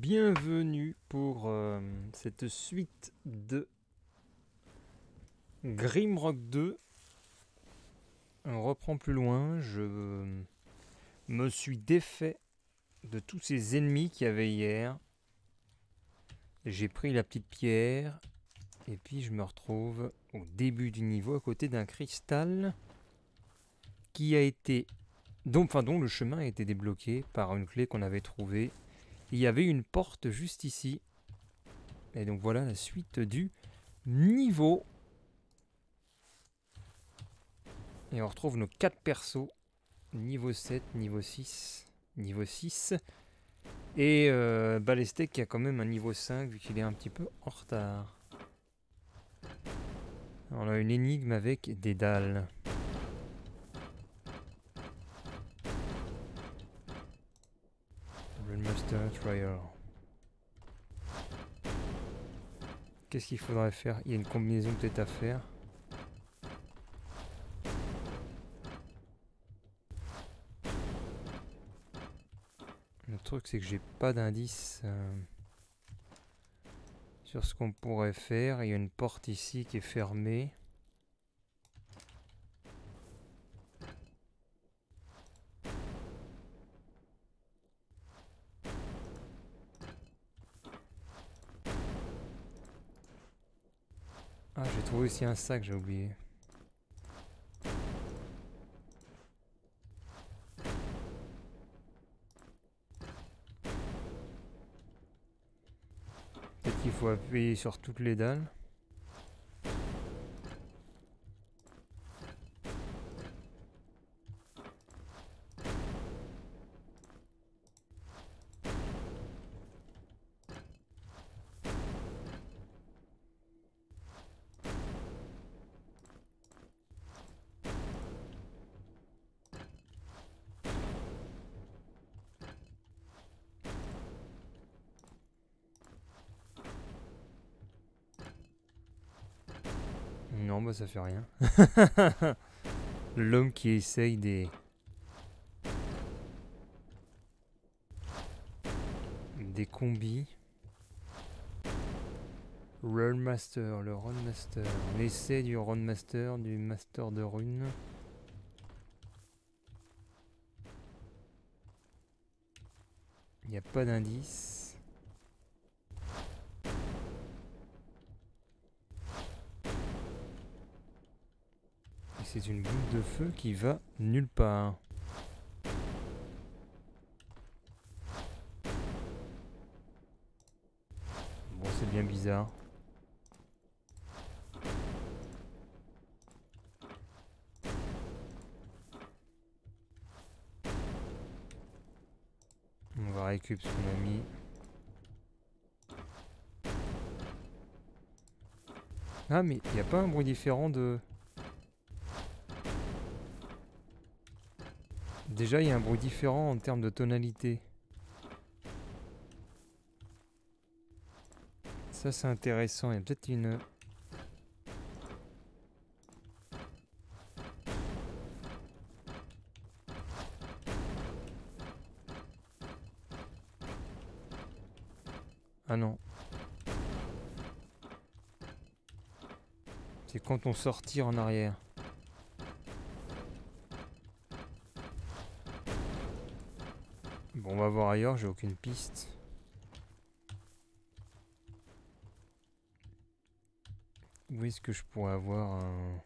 Bienvenue pour euh, cette suite de Grimrock 2. On reprend plus loin. Je me suis défait de tous ces ennemis qu'il y avait hier. J'ai pris la petite pierre. Et puis je me retrouve au début du niveau à côté d'un cristal qui a été... Enfin, dont le chemin a été débloqué par une clé qu'on avait trouvée il y avait une porte juste ici. Et donc voilà la suite du niveau. Et on retrouve nos 4 persos. Niveau 7, niveau 6, niveau 6. Et euh, qui a quand même un niveau 5 vu qu'il est un petit peu en retard. On a une énigme avec des dalles. Qu'est-ce qu'il faudrait faire? Il y a une combinaison peut-être à faire. Le truc c'est que j'ai pas d'indice euh, sur ce qu'on pourrait faire. Il y a une porte ici qui est fermée. Ah, j'ai trouvé aussi un sac, j'ai oublié. Peut-être qu'il faut appuyer sur toutes les dalles. Non, bah ça fait rien. L'homme qui essaye des... Des combis. Runmaster, le Runmaster. L'essai du Runmaster, du Master de Rune. Il n'y a pas d'indice. Une boule de feu qui va nulle part. Bon, c'est bien bizarre. On va récupérer ce qu'on a mis. Ah mais il n'y a pas un bruit différent de... Déjà, il y a un bruit différent en termes de tonalité. Ça, c'est intéressant. Il y a peut-être une... Ah non. C'est quand on sortit en arrière. Ailleurs, j'ai aucune piste. Où est-ce que je pourrais avoir un...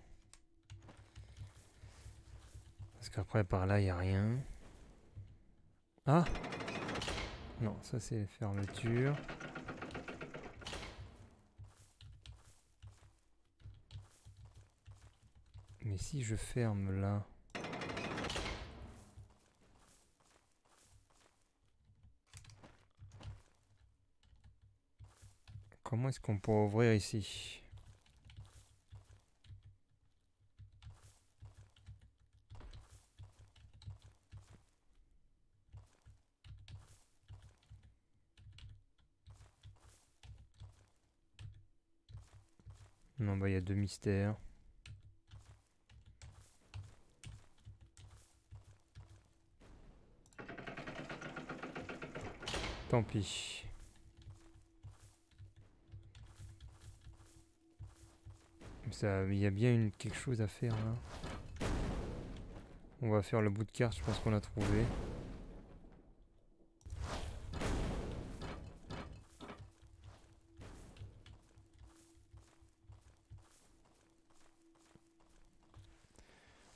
Parce qu'après par là il n'y a rien. Ah Non, ça c'est fermeture. Mais si je ferme là... Comment est-ce qu'on peut ouvrir ici? Non, bah il y a deux mystères. Tant pis. Il y a bien quelque chose à faire là. On va faire le bout de carte, je pense qu'on a trouvé.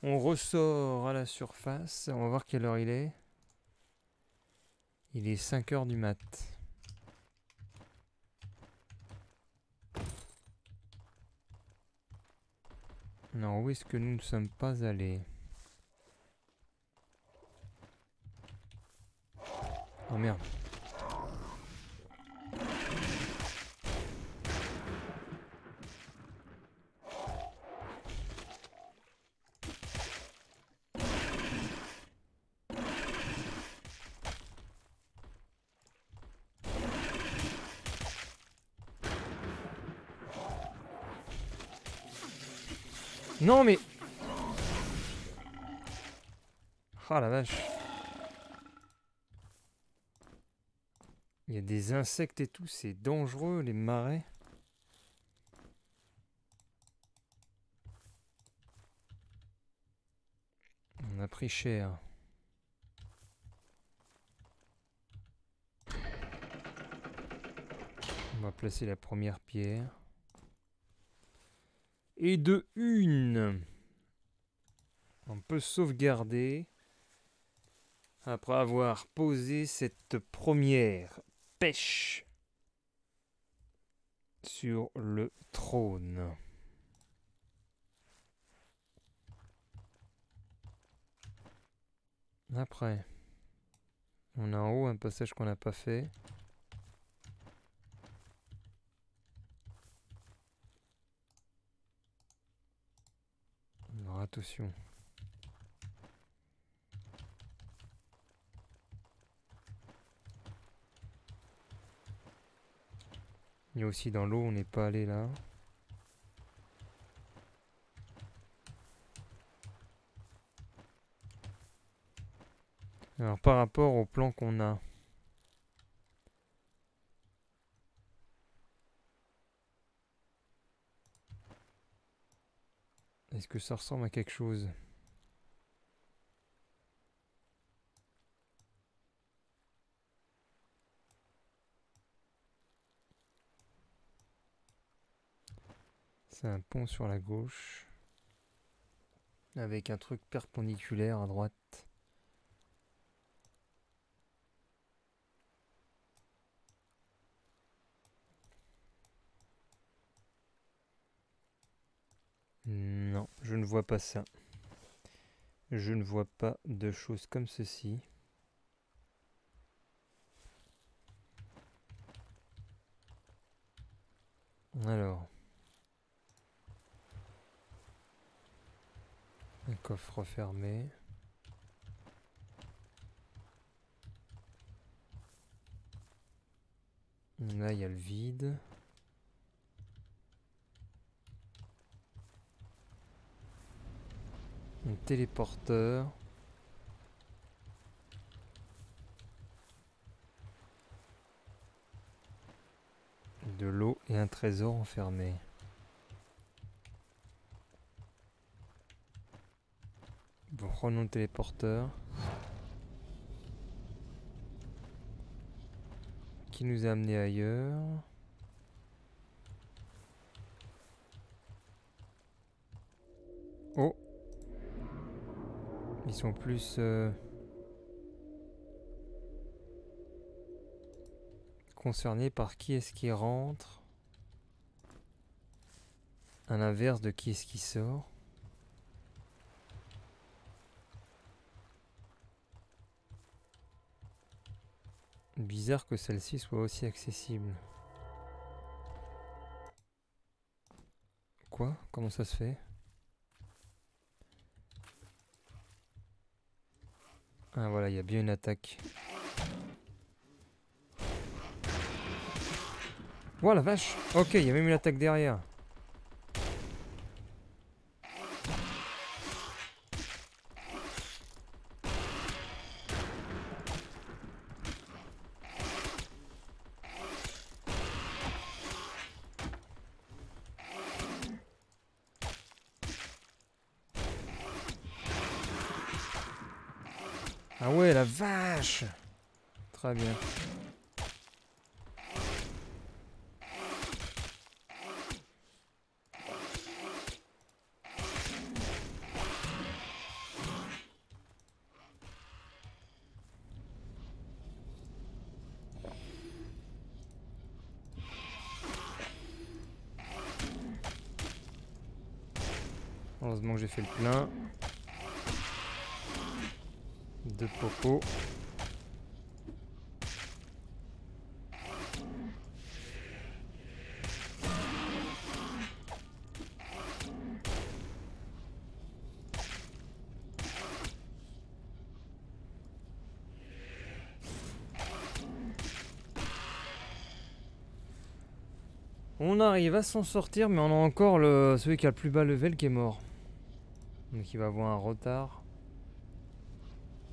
On ressort à la surface. On va voir quelle heure il est. Il est 5 heures du mat. Non, où est-ce que nous ne sommes pas allés Oh merde. Non mais... Ah la vache. Il y a des insectes et tout, c'est dangereux les marais. On a pris cher. On va placer la première pierre et de une. On peut sauvegarder après avoir posé cette première pêche sur le trône. Après, on a en haut un passage qu'on n'a pas fait. Attention. Il y a aussi dans l'eau, on n'est pas allé là. Alors par rapport au plan qu'on a, Est-ce que ça ressemble à quelque chose? C'est un pont sur la gauche avec un truc perpendiculaire à droite. Non, je ne vois pas ça. Je ne vois pas de choses comme ceci. Alors. Un coffre fermé. Là, il y a le vide. Un téléporteur. De l'eau et un trésor enfermé. Bon, prenons le téléporteur. Qui nous a amené ailleurs? Oh ils sont plus... Euh, concernés par qui est-ce qui rentre. À l'inverse de qui est-ce qui sort. Bizarre que celle-ci soit aussi accessible. Quoi? Comment ça se fait? Ah voilà, il y a bien une attaque. Voilà, la vache Ok, il y a même une attaque derrière. Ah ouais, la vache Heureusement que j'ai fait le plein. De popo. Arrive à s'en sortir, mais on a encore celui qui a le plus bas level qui est mort. Donc il va avoir un retard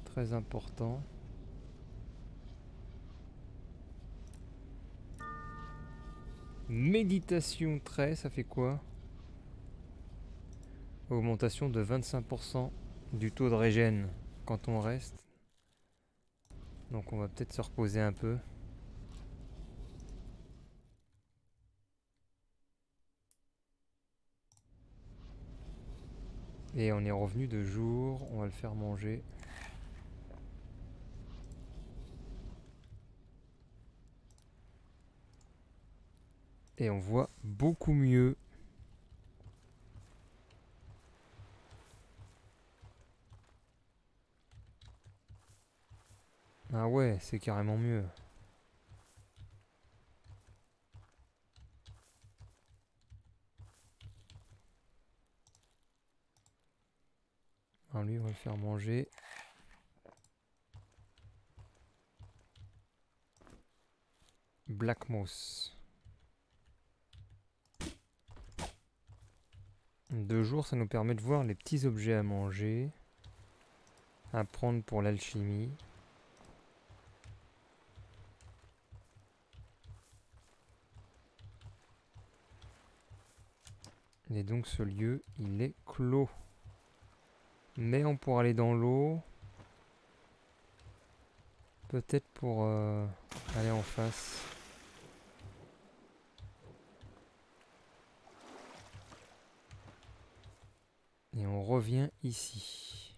très important. Méditation très, ça fait quoi? Augmentation de 25% du taux de régène quand on reste. Donc on va peut-être se reposer un peu. Et on est revenu de jour, on va le faire manger. Et on voit beaucoup mieux. Ah ouais, c'est carrément mieux. Lui, on va le faire manger. Black Moss. Deux jours, ça nous permet de voir les petits objets à manger. À prendre pour l'alchimie. Et donc ce lieu, il est clos. Mais on pourra aller dans l'eau. Peut-être pour euh, aller en face. Et on revient ici.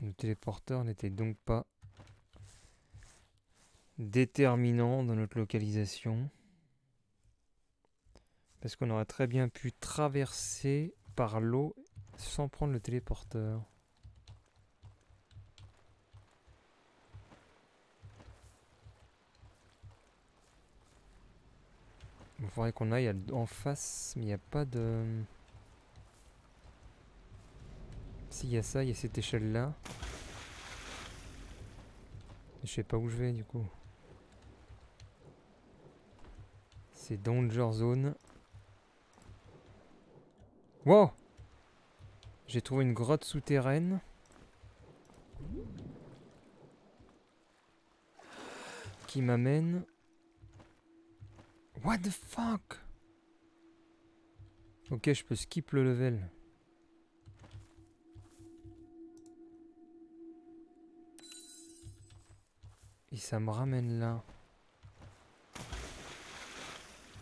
Le téléporteur n'était donc pas déterminant dans notre localisation. Parce qu'on aurait très bien pu traverser par l'eau sans prendre le téléporteur. Il faudrait qu'on aille en face, mais il n'y a pas de... S'il y a ça, il y a cette échelle-là. Je sais pas où je vais du coup. C'est Danger Zone. Wow J'ai trouvé une grotte souterraine. Qui m'amène... What the fuck? Ok, je peux skip le level. Et ça me ramène là.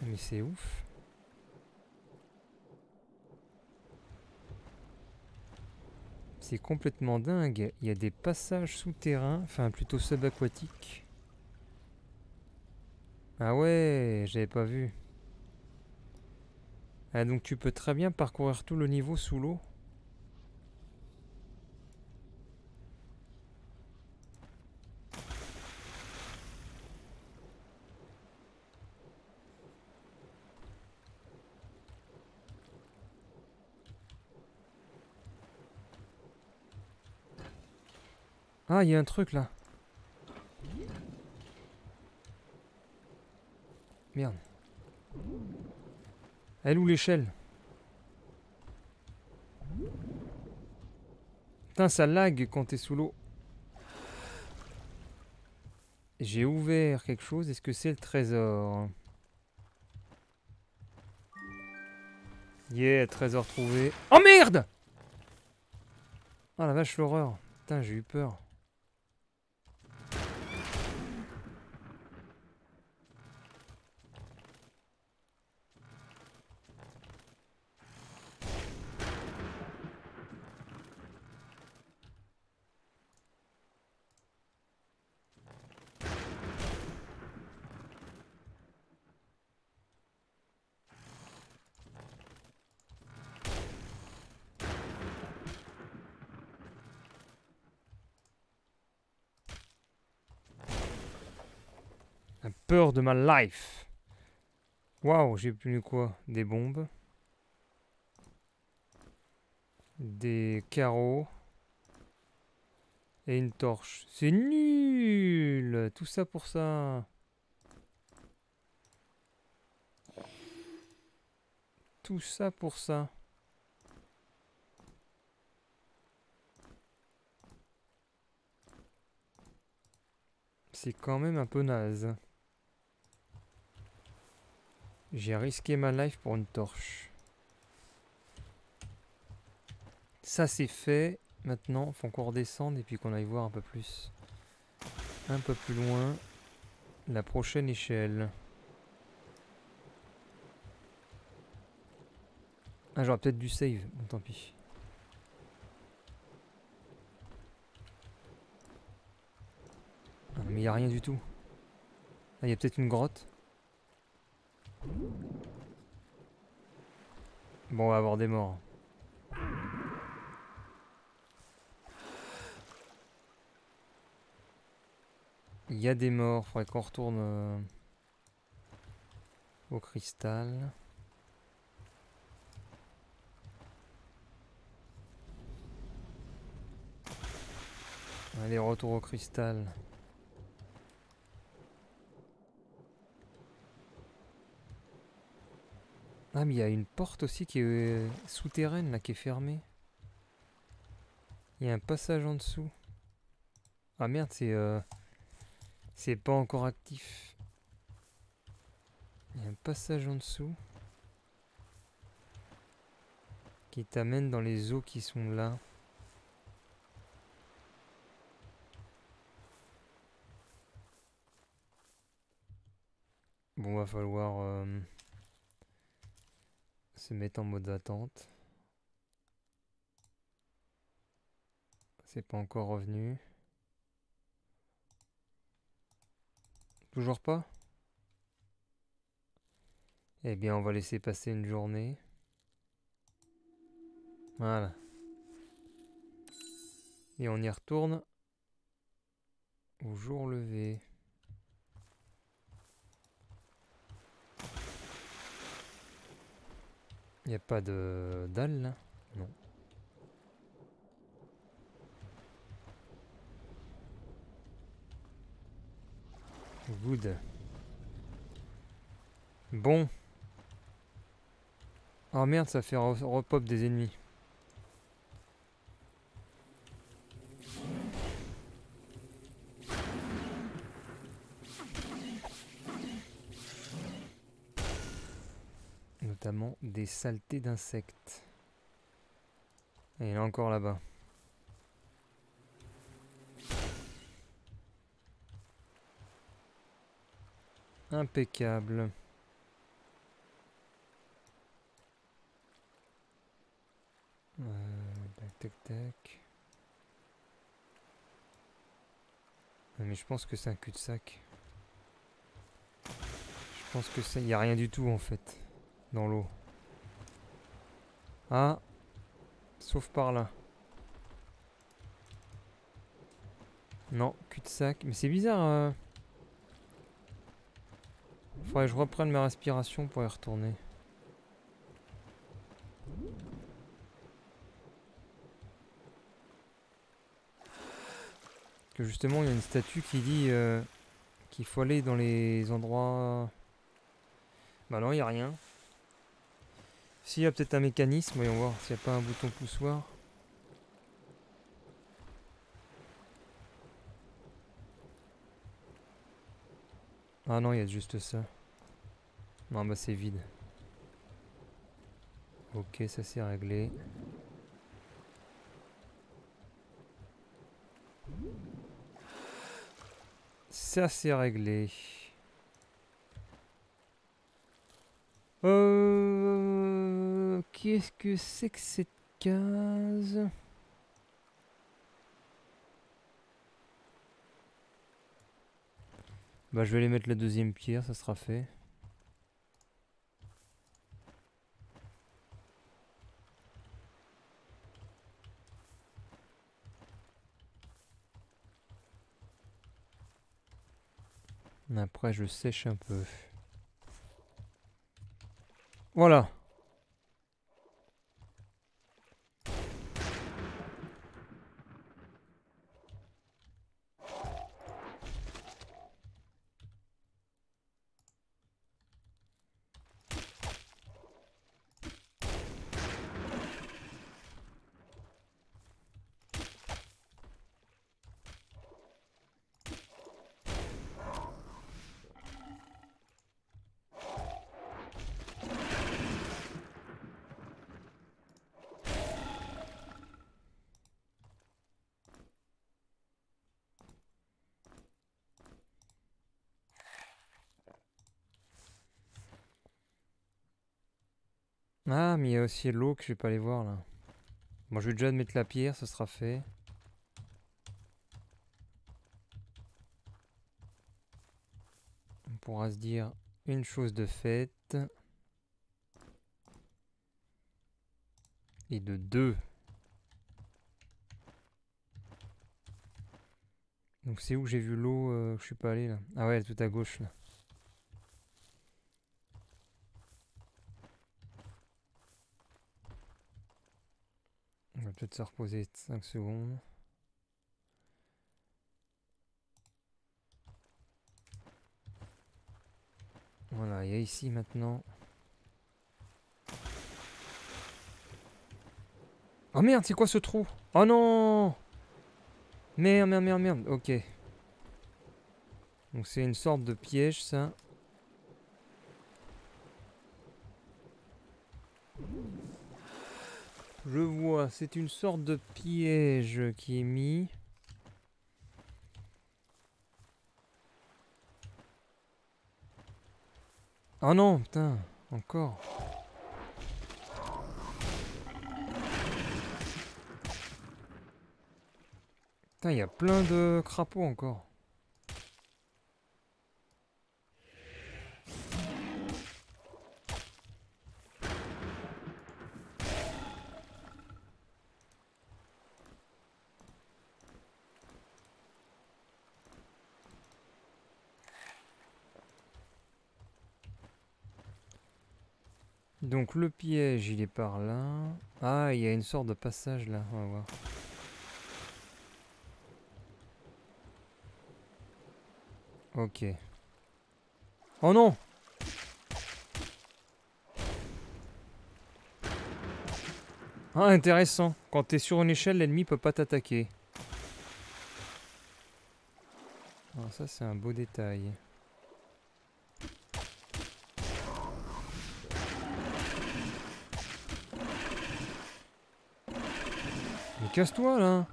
Mais c'est ouf. Complètement dingue. Il y a des passages souterrains, enfin plutôt subaquatiques. Ah ouais, j'avais pas vu. Ah donc tu peux très bien parcourir tout le niveau sous l'eau Ah, il y a un truc là. Merde. Elle ou l'échelle? Putain, ça lag quand t'es sous l'eau. J'ai ouvert quelque chose. Est-ce que c'est le trésor? Yeah, trésor trouvé. Oh merde Ah la vache, l'horreur. Putain, j'ai eu peur. La peur de ma life. Waouh, j'ai obtenu quoi? Des bombes. Des carreaux. Et une torche. C'est nul Tout ça pour ça. Tout ça pour ça. C'est quand même un peu naze. J'ai risqué ma life pour une torche. Ça c'est fait. Maintenant, faut qu'on redescende et puis qu'on aille voir un peu plus. Un peu plus loin. La prochaine échelle. Ah, j'aurais peut-être du save. Bon, tant pis. Ah, mais il n'y a rien du tout. Ah, il y a peut-être une grotte. Bon, on va avoir des morts. Il y a des morts, faudrait qu'on retourne euh, au cristal. Allez, retour au cristal. Ah mais il y a une porte aussi qui est euh, souterraine là qui est fermée. Il y a un passage en dessous. Ah merde c'est euh, c'est pas encore actif. Il y a un passage en dessous. Qui t'amène dans les eaux qui sont là. Bon va falloir... Euh, se mettre en mode attente. C'est pas encore revenu. Toujours pas? Eh bien, on va laisser passer une journée. Voilà. Et on y retourne au jour levé. Il a pas de dalle Non. Good. Bon. Oh merde, ça fait repop des ennemis. Des saletés d'insectes. Et il est encore là-bas. Impeccable. Euh, tac tac tac. Mais je pense que c'est un cul-de-sac. Je pense que ça, il n'y a rien du tout en fait dans l'eau. Ah Sauf par là. Non, cul-de-sac. Mais c'est bizarre. Euh. Faudrait que je reprenne ma respiration pour y retourner. Que justement, il y a une statue qui dit euh, qu'il faut aller dans les endroits... Bah non, il n'y a rien. S'il y a peut-être un mécanisme, voyons voir s'il n'y a pas un bouton poussoir. Ah non, il y a juste ça. Non, bah c'est vide. Ok, ça c'est réglé. Ça c'est réglé. Euh, Qu'est-ce que c'est que cette case Bah je vais aller mettre la deuxième pierre, ça sera fait. Après je sèche un peu. Voilà. Aussi l'eau que je vais pas aller voir là. Bon, je vais déjà mettre la pierre, ça sera fait. On pourra se dire une chose de faite. Et de deux. Donc c'est où j'ai vu l'eau euh, Je suis pas allé là? Ah ouais, tout à gauche là. On va peut-être se reposer 5 secondes. Voilà, il y a ici maintenant. Oh merde, c'est quoi ce trou? Oh non Merde, merde, merde, merde. Ok. Donc c'est une sorte de piège, ça. Je vois, c'est une sorte de piège qui est mis. Oh non, putain, encore. Putain, il y a plein de crapauds encore. Donc le piège, il est par là. Ah, il y a une sorte de passage là, on va voir. Ok. Oh non Ah, intéressant. Quand t'es sur une échelle, l'ennemi peut pas t'attaquer. Alors ça, c'est un beau détail. Casse-toi, là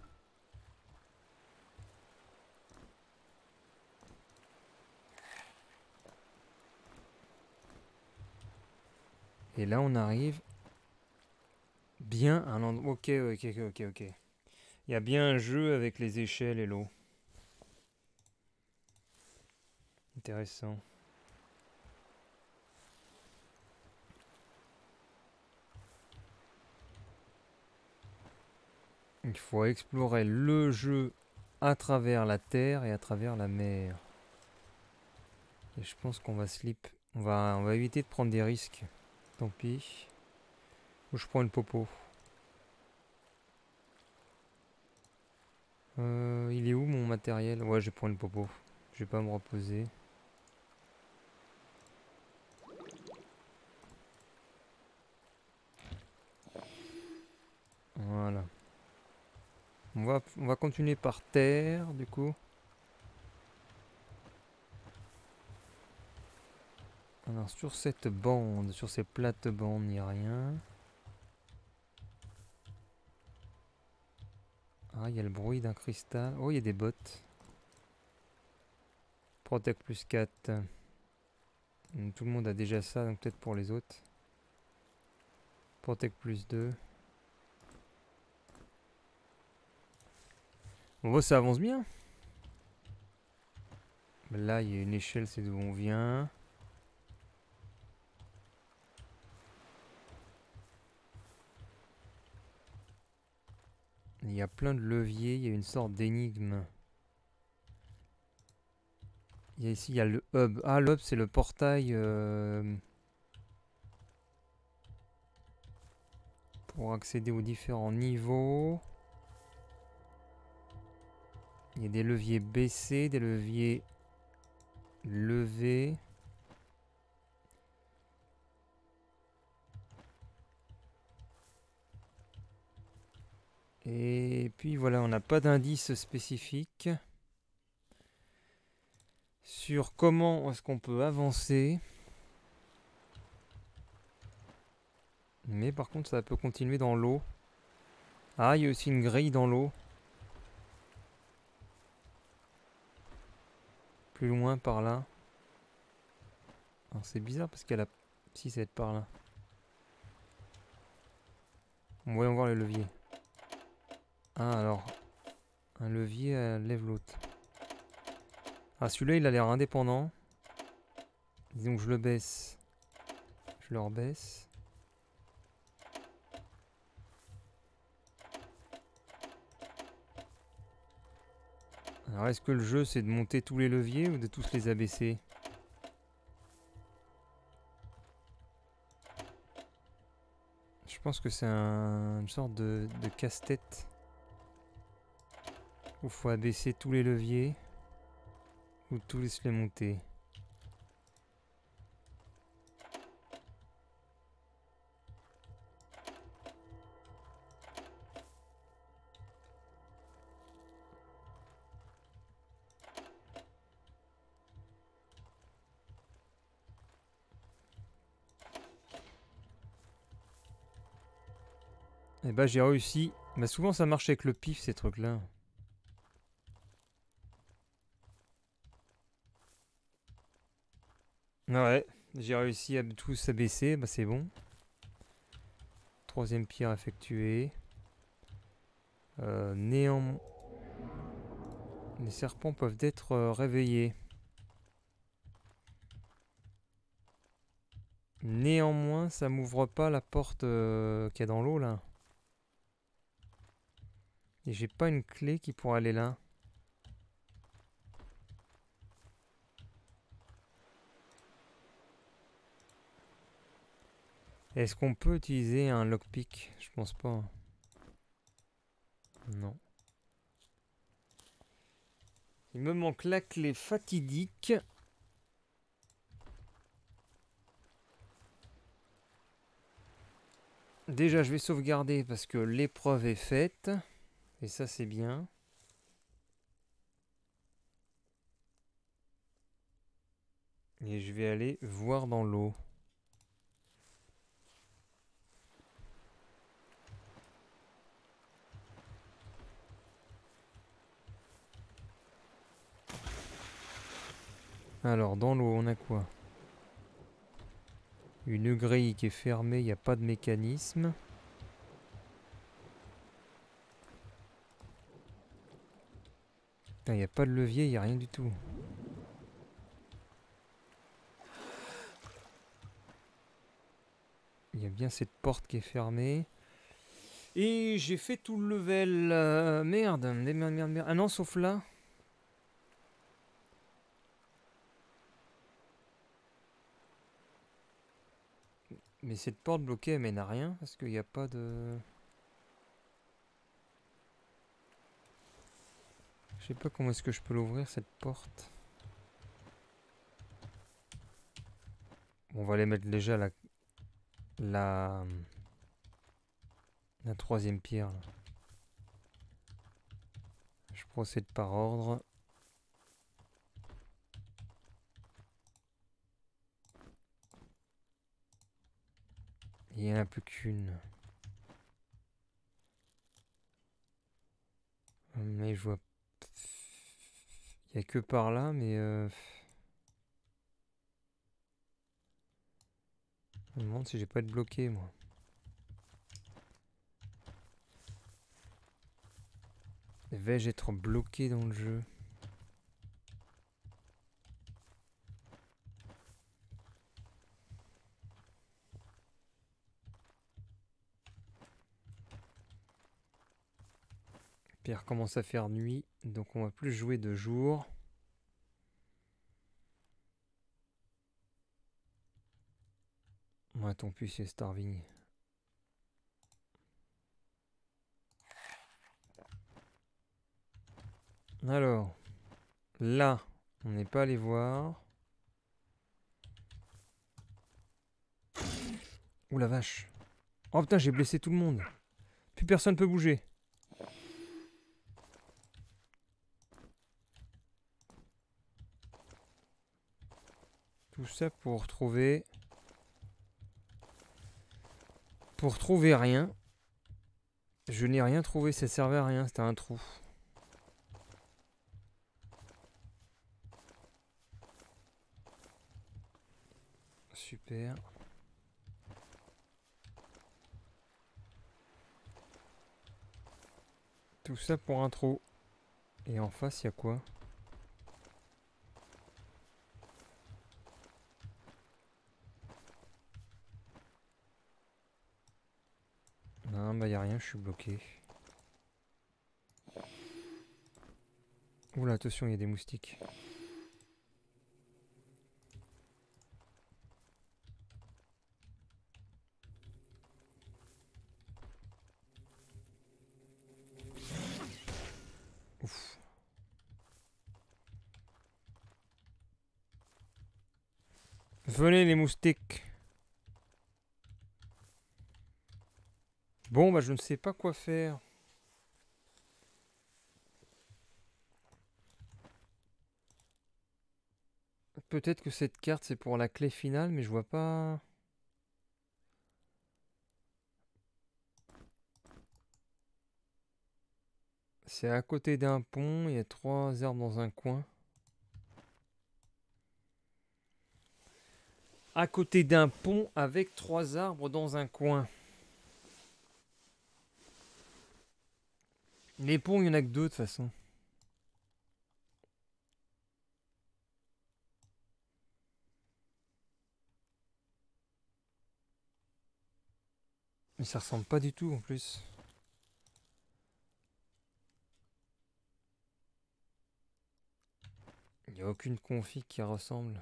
Et là, on arrive bien à l'endroit... Ok, ok, ok, ok. Il y a bien un jeu avec les échelles et l'eau. Intéressant. Il faut explorer le jeu à travers la terre et à travers la mer. Et je pense qu'on va slip. On va, éviter de prendre des risques. Tant pis. Ou je prends une popo. Euh, il est où mon matériel? Ouais, je prends une popo. Je vais pas me reposer. Voilà. On va, on va continuer par terre, du coup. Alors, sur cette bande, sur ces plates-bandes, il n'y a rien. Ah, il y a le bruit d'un cristal. Oh, il y a des bottes. Protect plus 4. Tout le monde a déjà ça, donc peut-être pour les autres. Protect plus 2. Bon, ça avance bien. Là, il y a une échelle, c'est d'où on vient. Il y a plein de leviers, il y a une sorte d'énigme. Ici, il y a le hub. Ah, le hub, c'est le portail... Euh, pour accéder aux différents niveaux. Il y a des leviers baissés, des leviers levés. Et puis voilà, on n'a pas d'indice spécifique sur comment est-ce qu'on peut avancer. Mais par contre, ça peut continuer dans l'eau. Ah, il y a aussi une grille dans l'eau. Plus loin par là. c'est bizarre parce qu'elle a... Si, ça va être par là. Voyons voir le levier. Ah, alors. Un levier lève l'autre. Ah, celui-là, il a l'air indépendant. Disons que je le baisse. Je le rebaisse. Alors est-ce que le jeu c'est de monter tous les leviers ou de tous les abaisser Je pense que c'est une sorte de, de casse-tête. Où faut abaisser tous les leviers. Ou tous les monter. Et eh bah ben, j'ai réussi. Mais souvent ça marche avec le pif ces trucs là. Ouais, j'ai réussi à tous abaisser, bah c'est bon. Troisième pierre effectuée. Euh, néanmoins... Les serpents peuvent être euh, réveillés. Néanmoins, ça m'ouvre pas la porte euh, qu'il y a dans l'eau là. Et j'ai pas une clé qui pourrait aller là. Est-ce qu'on peut utiliser un lockpick? Je pense pas. Non. Il me manque la clé fatidique. Déjà, je vais sauvegarder parce que l'épreuve est faite. Et ça, c'est bien. Et je vais aller voir dans l'eau. Alors, dans l'eau, on a quoi? Une grille qui est fermée, il n'y a pas de mécanisme. Il n'y a pas de levier, il n'y a rien du tout. Il y a bien cette porte qui est fermée. Et j'ai fait tout le level. Euh, merde, merde, merde. Ah non, sauf là. Mais cette porte bloquée, elle mène à rien Parce qu'il n'y a pas de... Je sais pas comment est-ce que je peux l'ouvrir cette porte. on va aller mettre déjà la... La... La troisième pierre. Je procède par ordre. Il n'y en a plus qu'une. Mais je vois... Il n'y a que par là, mais... Euh... Je me demande si j'ai pas être bloqué, moi. Vais-je être bloqué dans le jeu? Pierre commence à faire nuit, donc on va plus jouer de jour. Ouais, ton plus c'est Starving. Alors, là, on n'est pas allé voir. Ouh la vache. Oh putain, j'ai blessé tout le monde. Plus personne peut bouger. Tout ça pour trouver... Pour trouver rien. Je n'ai rien trouvé, ça servait à rien, c'était un trou. Super. Tout ça pour un trou. Et en face, il y a quoi? Non, bah y a rien, je suis bloqué. Oula, attention, il y a des moustiques. Venez les moustiques. Bon, bah je ne sais pas quoi faire. Peut-être que cette carte c'est pour la clé finale, mais je vois pas... C'est à côté d'un pont, il y a trois arbres dans un coin. à côté d'un pont avec trois arbres dans un coin. Les ponts, il n'y en a que deux de toute façon. Mais ça ressemble pas du tout en plus. Il n'y a aucune config qui ressemble.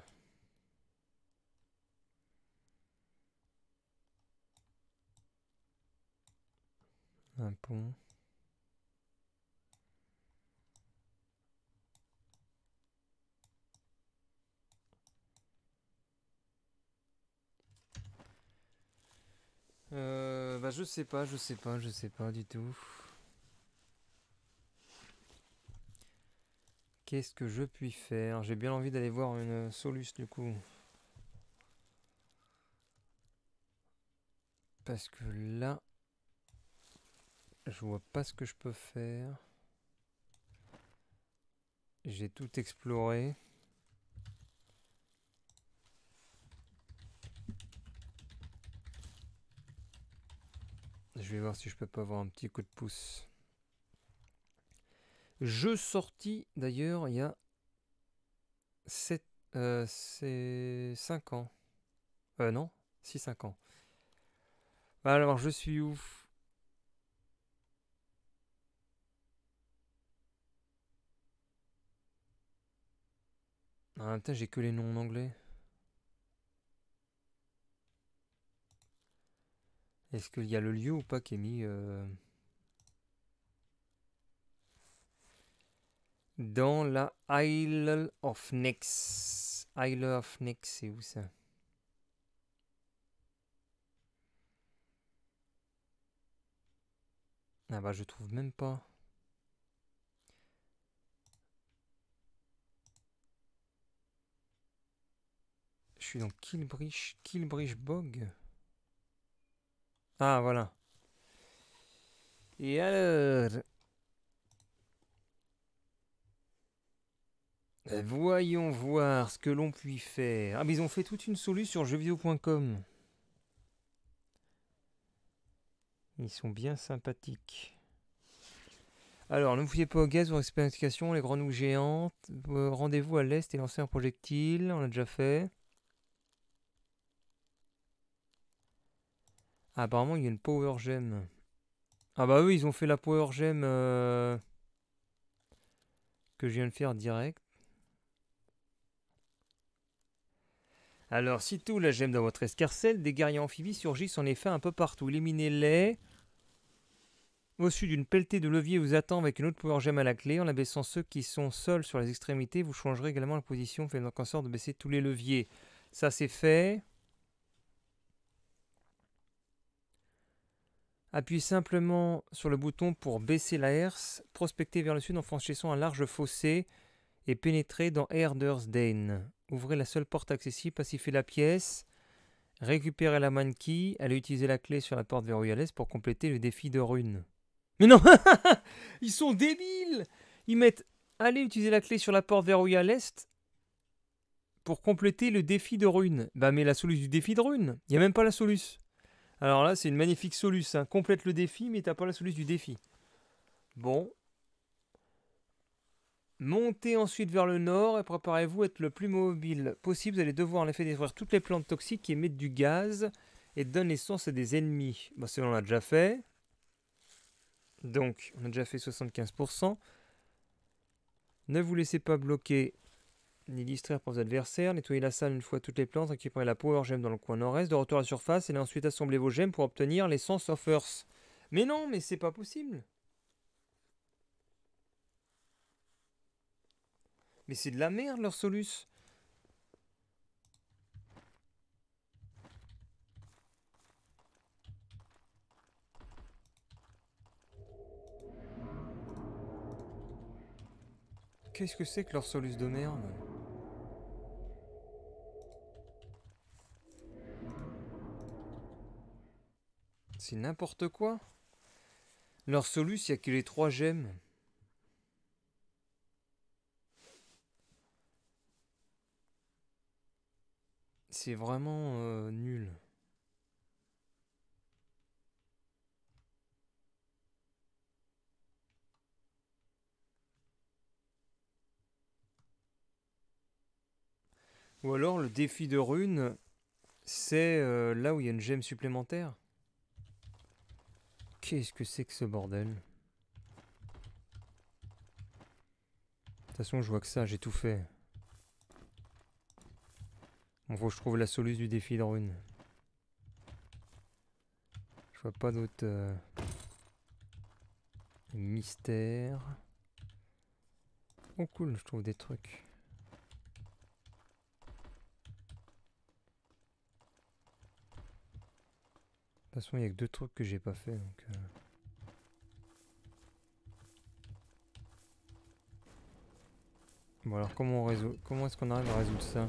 un pont. Euh, bah je sais pas, je sais pas, je sais pas du tout. Qu'est-ce que je puis faire? J'ai bien envie d'aller voir une Solus du coup. Parce que là, je vois pas ce que je peux faire. J'ai tout exploré. Je vais voir si je peux pas avoir un petit coup de pouce. Jeu sorti d'ailleurs il y a 7, euh, c'est 5 ans. Euh non, 6-5 ans. Alors je suis ouf Ah putain, j'ai que les noms en anglais. Est-ce qu'il y a le lieu ou pas qui est mis euh, dans la Isle of Nix Isle of Nix, c'est où ça? Ah bah je trouve même pas. Je suis dans Killbridge, Killbridge Bog. Ah, voilà. Et alors Voyons voir ce que l'on puisse faire. Ah, mais ils ont fait toute une solution sur jeuxvideo.com. Ils sont bien sympathiques. Alors, ne vous fiez pas au gaz pour explication, les grenouilles géantes. Euh, rendez-vous à l'est et lancez un projectile, on l'a déjà fait. Apparemment, il y a une power gem. Ah bah oui, ils ont fait la power gem euh, que je viens de faire direct. Alors, sitôt la gemme dans votre escarcelle, des guerriers amphibies surgissent en effet un peu partout. Éliminez-les. Au sud, d'une pelletée de levier vous attend avec une autre power gemme à la clé. En abaissant ceux qui sont seuls sur les extrémités, vous changerez également la position, faisant en sorte de baisser tous les leviers. Ça, c'est fait. Appuyez simplement sur le bouton pour baisser la herse, prospectez vers le sud en franchissant un large fossé et pénétrez dans Erdersdane. Ouvrez la seule porte accessible, pacifiez la pièce, récupérez la mannequin, allez utiliser la clé sur la porte verrouillée à l'est pour compléter le défi de rune. Mais non Ils sont débiles Ils mettent Allez utiliser la clé sur la porte verrouillée à l'est pour compléter le défi de rune. Bah mais la soluce du défi de rune, il n'y a même pas la soluce. Alors là, c'est une magnifique soluce. Hein. Complète le défi, mais t'as pas la soluce du défi. Bon. Montez ensuite vers le nord et préparez-vous à être le plus mobile possible. Vous allez devoir en effet détruire toutes les plantes toxiques qui émettent du gaz et donnent naissance à des ennemis. Bah, ça, on l'a déjà fait. Donc, on a déjà fait 75%. Ne vous laissez pas bloquer ni distraire pour vos adversaires. Nettoyez la salle une fois toutes les plantes. Récupérez la power gem dans le coin nord-est. De retour à la surface. Et ensuite assembler vos gemmes pour obtenir l'essence of Earth. Mais non, mais c'est pas possible. Mais c'est de la merde leur solus. Qu'est-ce que c'est que leur solus de merde? C'est n'importe quoi. Leur solus, il n'y a que les trois gemmes. C'est vraiment euh, nul. Ou alors le défi de rune, c'est euh, là où il y a une gemme supplémentaire. Qu'est-ce que c'est que ce bordel? De toute façon, je vois que ça, j'ai tout fait. Bon, faut que je trouve la solution du défi de rune. Je vois pas d'autres euh, mystères. Oh cool, je trouve des trucs. Toute façon, il n'y a que deux trucs que j'ai pas fait. Donc, euh. Bon alors comment on résout Comment est-ce qu'on arrive à résoudre ça?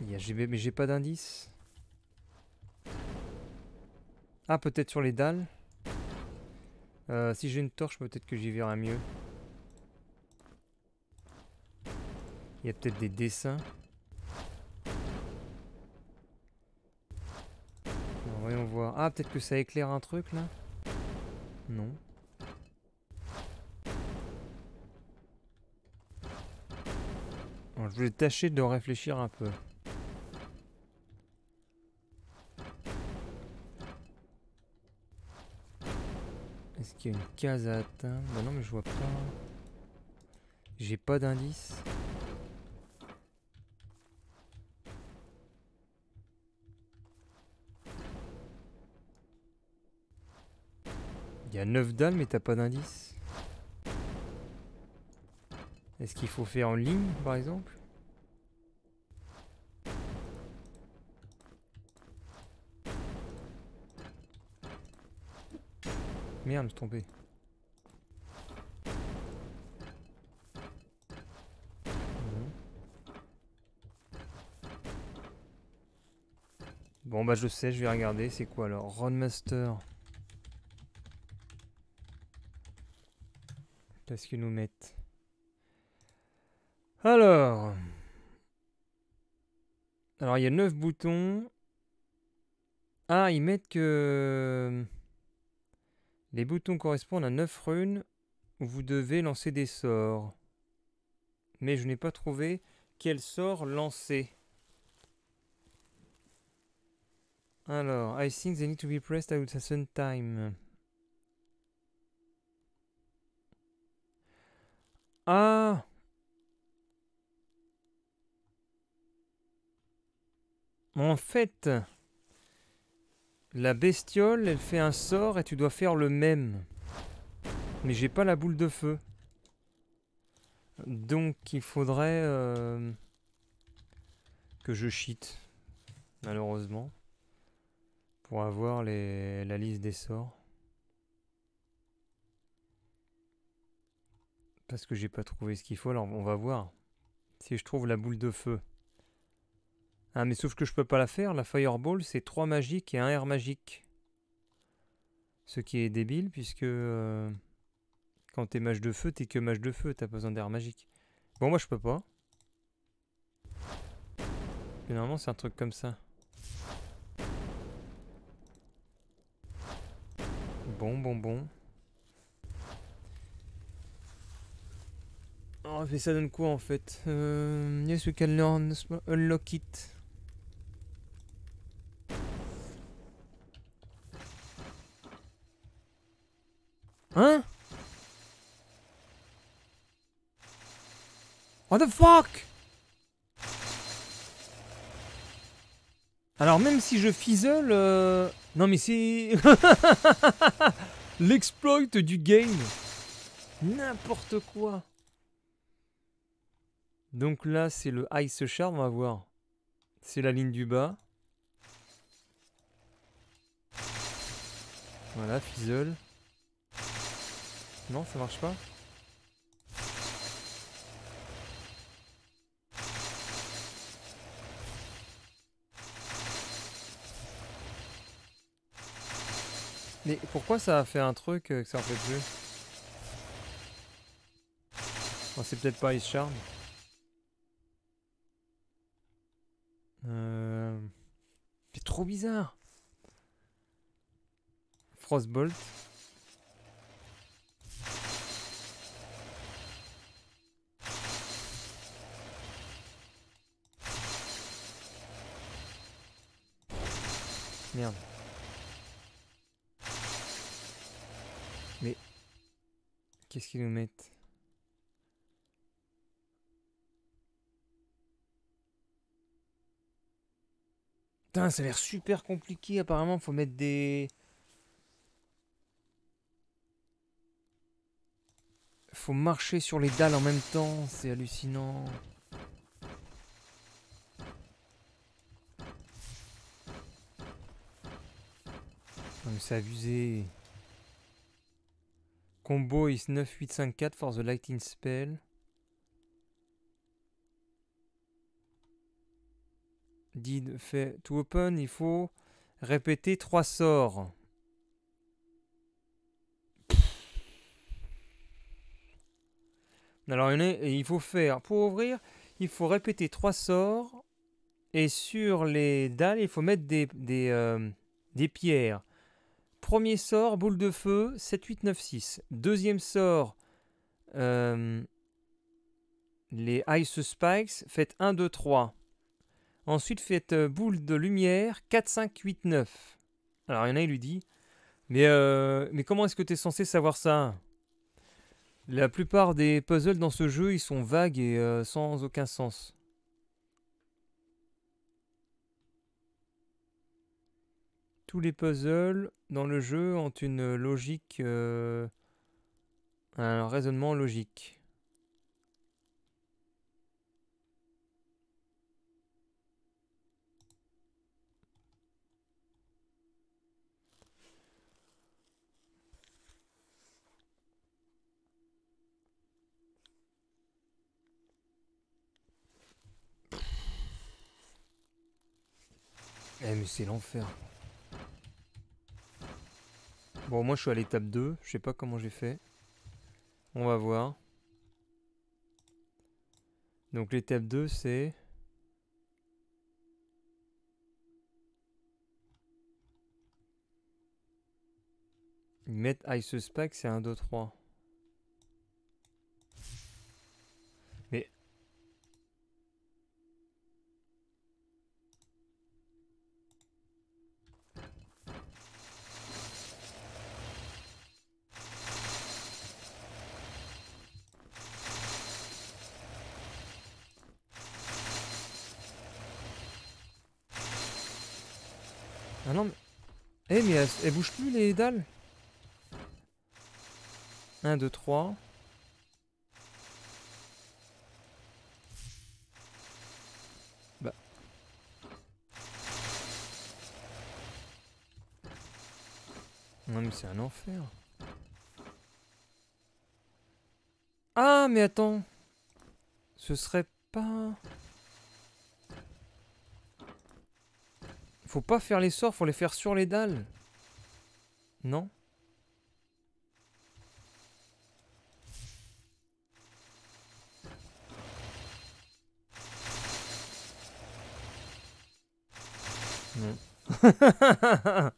Il y a mais j'ai pas d'indice. Ah peut-être sur les dalles. Euh, si j'ai une torche, peut-être que j'y verrai mieux. Il y a peut-être des dessins. Ah, peut-être que ça éclaire un truc là Non. je vais tâcher de réfléchir un peu. Est-ce qu'il y a une case à atteindre? Bah non mais je vois pas. J'ai pas d'indice. Il y a 9 dalles mais t'as pas d'indice. Est-ce qu'il faut faire en ligne par exemple? Merde, je suis tombé. Bon bah je sais, je vais regarder, c'est quoi alors? Runmaster Qu'est-ce qu'ils nous mettent Alors. Alors, il y a 9 boutons. Ah, ils mettent que. Les boutons correspondent à 9 runes où vous devez lancer des sorts. Mais je n'ai pas trouvé quel sort lancer. Alors, I think they need to be pressed at a certain time. Ah En fait, la bestiole, elle fait un sort et tu dois faire le même. Mais j'ai pas la boule de feu. Donc il faudrait euh, que je cheat, malheureusement, pour avoir la liste des sorts. Parce que j'ai pas trouvé ce qu'il faut, alors on va voir si je trouve la boule de feu. Ah mais sauf que je peux pas la faire, la Fireball c'est 3 magiques et un air magique. Ce qui est débile puisque euh, quand t'es mage de feu, t'es que mage de feu, t'as besoin d'air magique. Bon moi je peux pas. Mais normalement c'est un truc comme ça. Bon bon bon. Oh, mais ça donne quoi en fait euh, Yes, we can learn, unlock it. Hein What the fuck Alors même si je fizzle... Euh, non mais c'est... L'exploit du game N'importe quoi Donc là c'est le Ice Shard, on va voir. C'est la ligne du bas. Voilà, fizzle. Non, ça marche pas Mais pourquoi ça a fait un truc euh, que ça en fait plus? C'est peut-être pas Ice Charm. Euh... C'est trop bizarre. Frostbolt. Merde. Mais... Qu'est-ce qu'ils nous mettent? Putain, ça a l'air super compliqué. Apparemment, faut mettre des... Faut marcher sur les dalles en même temps. C'est hallucinant. c'est abusé. Combo is 9854 for the lighting spell. Did fait to open, il faut répéter trois sorts. Alors il faut faire, pour ouvrir, il faut répéter trois sorts. Et sur les dalles, il faut mettre des, euh, pierres. Premier sort, boule de feu, 7, 8, 9, 6. Deuxième sort, euh, les Ice Spikes, faites 1, 2, 3. Ensuite, faites euh, boule de lumière, 4, 5, 8, 9. Alors, il y en a, il lui dit Mais, euh, mais comment est-ce que tu es censé savoir ça? La plupart des puzzles dans ce jeu, ils sont vagues et sans aucun sens. tous les puzzles dans le jeu ont une logique, euh, un raisonnement logique. Eh mais c'est l'enfer. Bon, moi je suis à l'étape 2, je sais pas comment j'ai fait. On va voir. Donc l'étape 2, c'est... Mettre Ice Spike, c'est 1, 2, 3. Ah non, mais... Eh, mais elle, bouge plus les dalles 1, 2, 3. Bah. Non mais c'est un enfer. Ah mais attends. Ce serait pas... Faut pas faire les sorts, faut les faire sur les dalles. Non?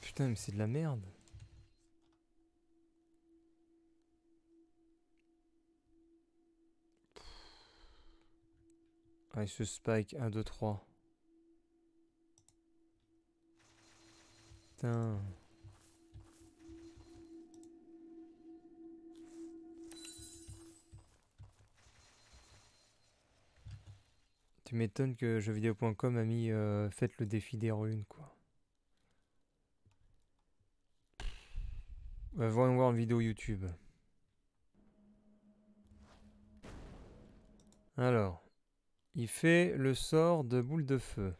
Putain, mais c'est de la merde. Allez, ce spike, 1, 2, 3. Putain. Tu m'étonnes que jeuxvideo.com a mis euh, faites le défi des runes quoi. Va voyons voir une vidéo YouTube. Alors. Il fait le sort de boule de feu.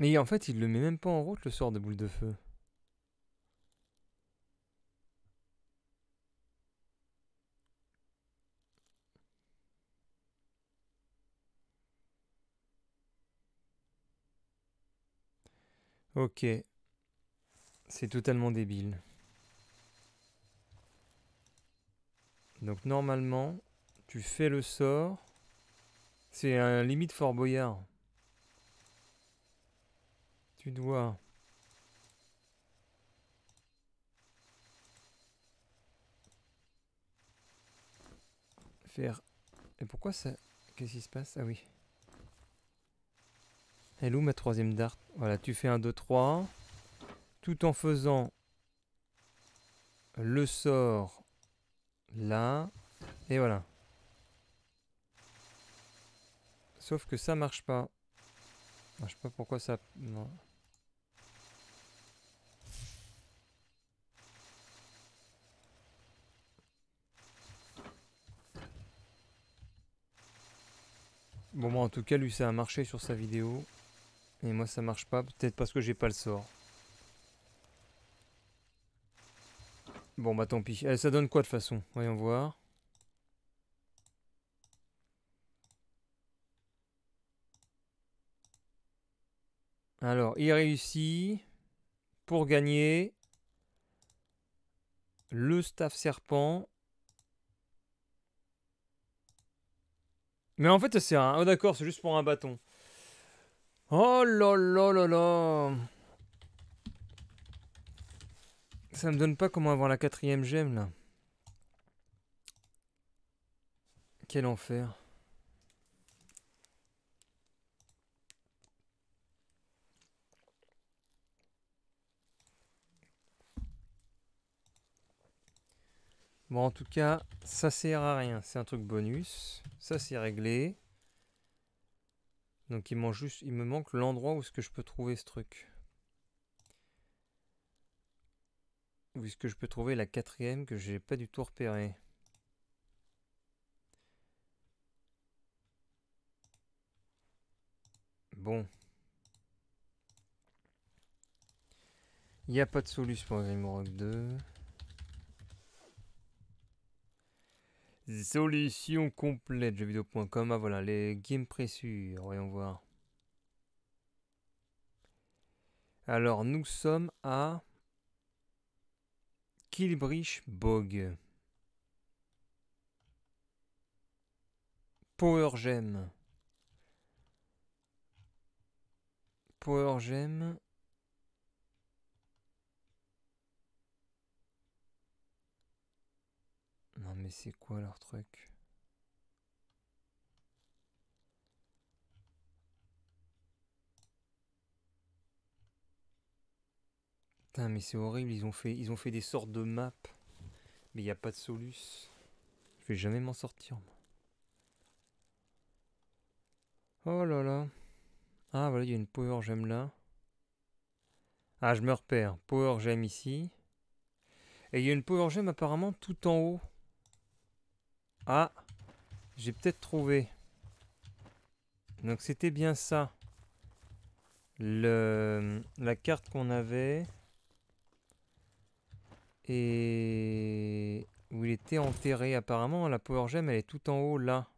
Mais en fait, il le met même pas en route, le sort de boule de feu. Ok. C'est totalement débile. Donc normalement, tu fais le sort. C'est un limite Fort Boyard. Tu dois... Faire... Et pourquoi ça... Qu'est-ce qui se passe? Ah oui. Elle est où ma troisième dart? Voilà, tu fais un 2, 3 tout en faisant le sort là. Et voilà. Sauf que ça marche pas. Je sais pas pourquoi ça... Bon, moi en tout cas, lui, ça a marché sur sa vidéo. Et moi, ça marche pas. Peut-être parce que j'ai pas le sort. Bon bah tant pis. Eh, ça donne quoi de façon? Voyons voir. Alors, il réussit pour gagner le staff serpent. Mais en fait, c'est un... Oh d'accord, c'est juste pour un bâton. Oh là là là là ça me donne pas comment avoir la quatrième gemme là. Quel enfer. Bon, en tout cas, ça sert à rien. C'est un truc bonus. Ça, c'est réglé. Donc, il, juste, il me manque l'endroit où est-ce que je peux trouver ce truc. Où est-ce que je peux trouver la quatrième que j'ai pas du tout repérée? Bon. Il n'y a pas de solution pour Grimrock 2. Solution complète, jeuxvideo.com. Ah voilà, les games précieux. Voyons voir. Alors, nous sommes à Kilbrich Bog. Power Gem. Power Gem. Non mais c'est quoi leur truc? Mais c'est horrible, ils ont fait ils ont fait des sortes de maps. Mais il n'y a pas de solus. Je vais jamais m'en sortir. Oh là là. Ah voilà, il y a une power gem là. Ah, je me repère. Power gem ici. Et il y a une power gem apparemment tout en haut. Ah, j'ai peut-être trouvé. Donc c'était bien ça. Le, la carte qu'on avait. Et où il était enterré. Apparemment, la Power Gem, elle est tout en haut là.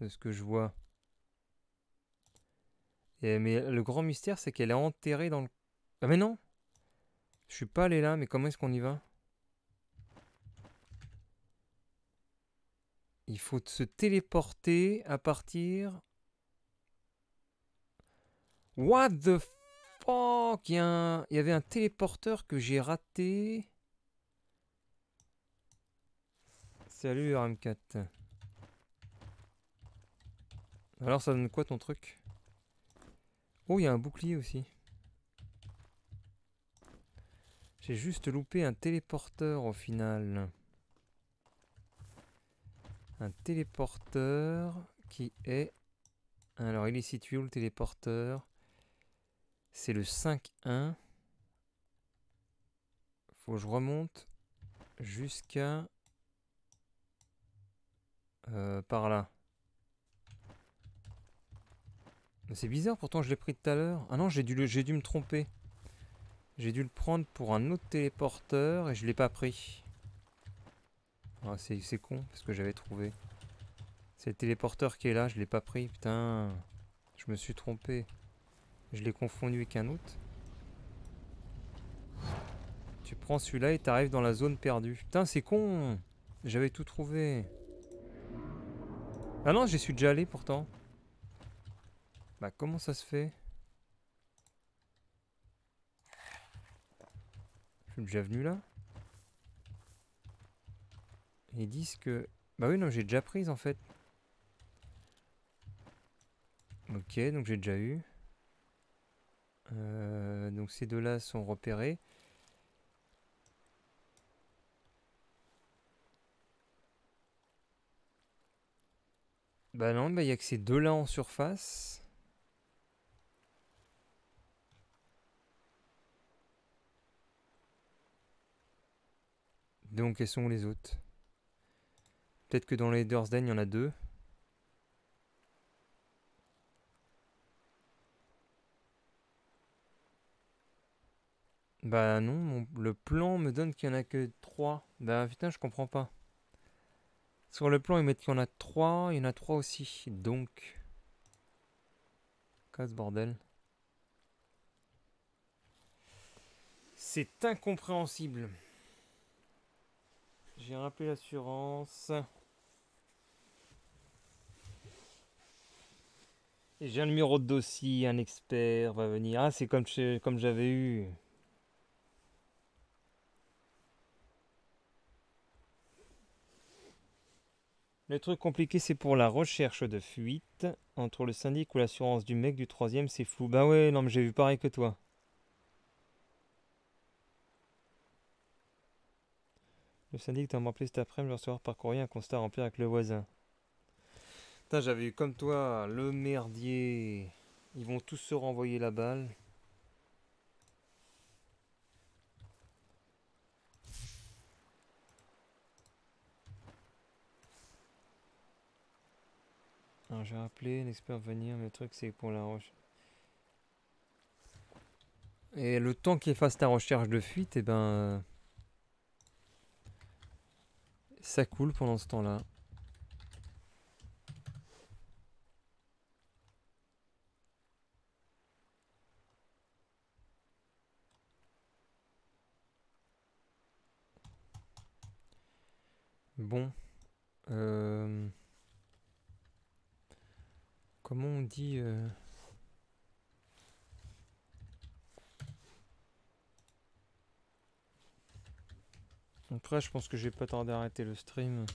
De ce que je vois. Mais le grand mystère, c'est qu'elle est enterrée dans le... Ah mais non Je suis pas allé là, mais comment est-ce qu'on y va? Il faut se téléporter à partir... What the fuck Il y, Il y avait un téléporteur que j'ai raté. Salut RM4. Alors ça donne quoi ton truc? Oh, il y a un bouclier aussi. J'ai juste loupé un téléporteur au final un téléporteur qui est... Alors, il est situé où le téléporteur? C'est le 5-1. Faut que je remonte jusqu'à... Euh, par là. C'est bizarre, pourtant je l'ai pris tout à l'heure. Ah non, j'ai dû, dû me tromper. J'ai dû le prendre pour un autre téléporteur et je l'ai pas pris. Ah, c'est con, parce que j'avais trouvé. C'est le téléporteur qui est là, je l'ai pas pris. Putain, je me suis trompé. Je l'ai confondu avec un autre. Tu prends celui-là et t'arrives dans la zone perdue. Putain, c'est con J'avais tout trouvé. Ah non, j'y suis déjà allé pourtant. Bah comment ça se fait? Je suis déjà venu là ils disent que... Bah oui, non, j'ai déjà prise en fait. Ok, donc j'ai déjà eu. Euh, donc ces deux-là sont repérés. Bah non, bah il n'y a que ces deux-là en surface. Donc, quels sont les autres? Peut-être que dans les Den, il y en a deux. Bah non, le plan me donne qu'il y en a que trois. Bah putain, je comprends pas. Sur le plan, ils mettent qu'il y en a trois. Il y en a trois aussi. Donc... Casse bordel. C'est incompréhensible. J'ai rappelé l'assurance. Et j'ai un numéro de dossier, un expert va venir. Ah, c'est comme, comme j'avais eu. Le truc compliqué, c'est pour la recherche de fuite. Entre le syndic ou l'assurance du mec du troisième, c'est flou. Bah ouais, non, mais j'ai vu pareil que toi. Le syndic t'a rappelé cet après-midi, je recevoir par courrier un constat rempli avec le voisin. Putain, j'avais eu comme toi le merdier. Ils vont tous se renvoyer la balle. J'ai appelé un expert venir, mais le truc c'est pour la roche. Et le temps qu'il fasse ta recherche de fuite, et eh ben... Ça coule pendant ce temps-là. Bon. Euh, comment on dit euh, Après, je pense que je vais pas tarder à arrêter le stream.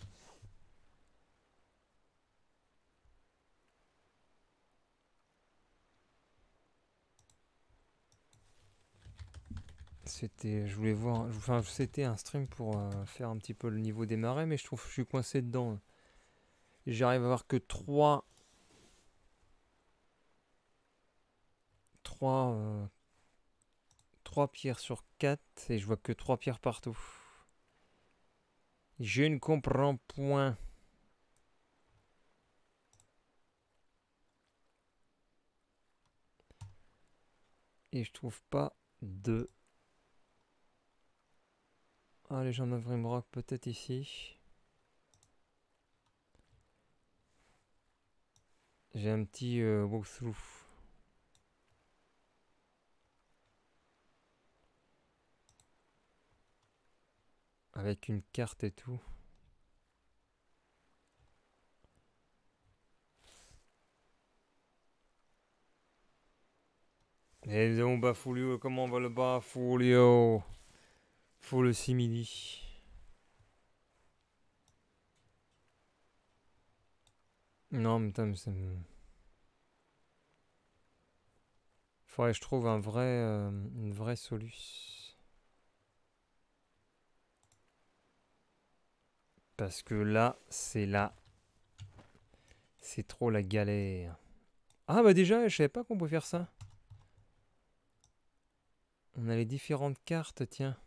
C'était, je voulais voir, c'était un stream pour euh, faire un petit peu le niveau des marais, mais je trouve que je suis coincé dedans. J'arrive à voir que 3 3 3 pierres sur 4 et je vois que 3 pierres partout. Je ne comprends point. Et je trouve pas de... Ah, les gens de Rimrock peut-être ici. J'ai un petit euh, walkthrough. Avec une carte et tout. Et donc Bafoulio, comment va le Bafoulio Faut le simili. Non, mais putain, c'est... Faudrait que je trouve un vrai, euh, une vraie solution. Parce que là, c'est là. C'est trop la galère. Ah bah déjà, je savais pas qu'on pouvait faire ça. On a les différentes cartes, tiens.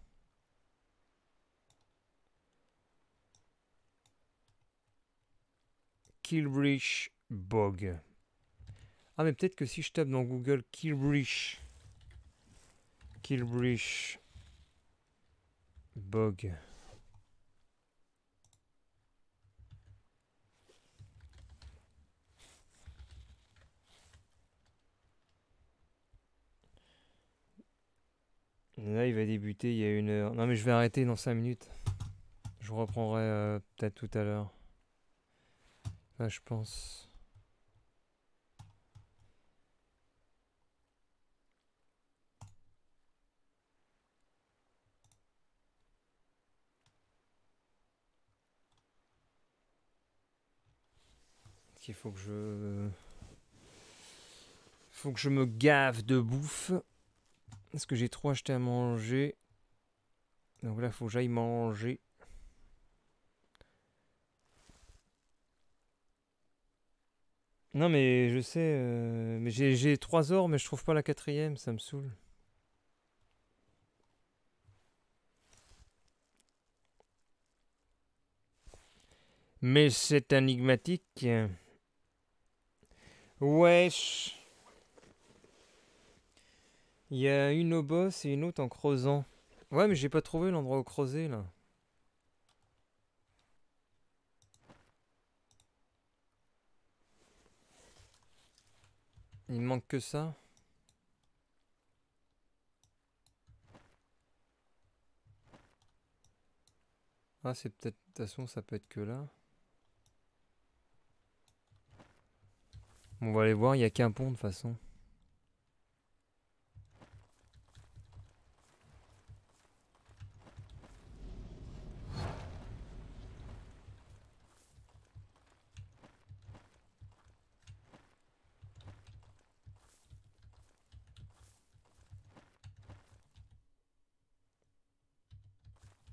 Kilbrich Bog. Ah mais peut-être que si je tape dans Google Kilbrich Kilbrich Bog. Là, il va débuter il y a une heure. Non, mais je vais arrêter dans 5 minutes. Je reprendrai euh, peut-être tout à l'heure. Là, je pense. Il faut que je... Faut que je me gave de bouffe. Est-ce que j'ai trop acheté à manger? Donc là, il faut que j'aille manger. Non, mais je sais. Euh, mais j'ai trois ors, mais je trouve pas la quatrième, ça me saoule. Mais c'est enigmatique. Wesh. Il y a une au boss et une autre en creusant. Ouais, mais j'ai pas trouvé l'endroit où creuser là. Il manque que ça. Ah, c'est peut-être. De toute façon, ça peut être que là. On va aller voir, il n'y a qu'un pont de toute façon.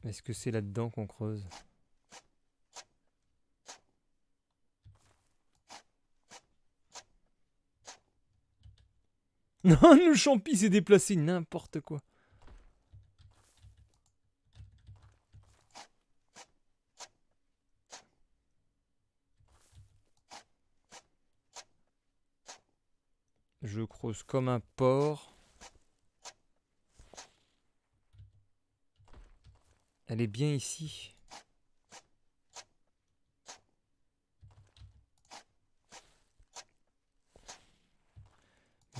Est-ce que c'est là-dedans qu'on creuse? Non, le champi s'est déplacé, n'importe quoi. Je creuse comme un porc. Elle est bien ici.